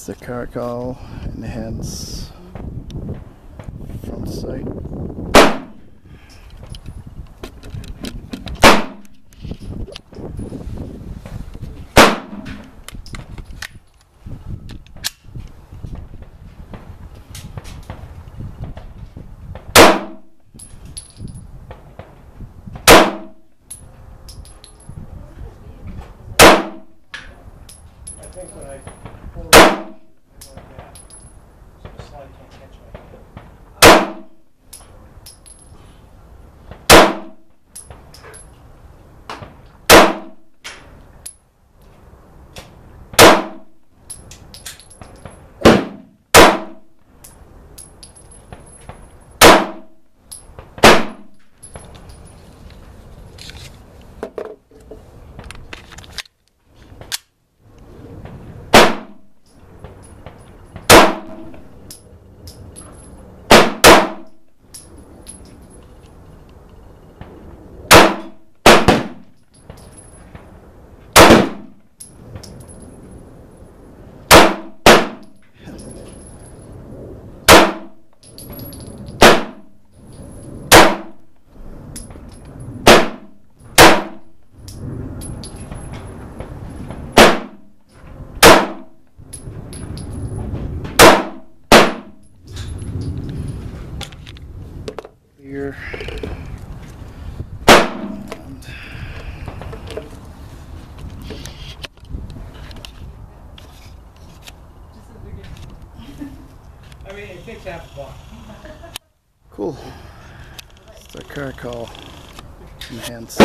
is the Caracal Enhanced front sight. I think I like that. So the slide can't catch my Here. And I mean, it takes half a buck. cool. It's the Caracal Enhanced.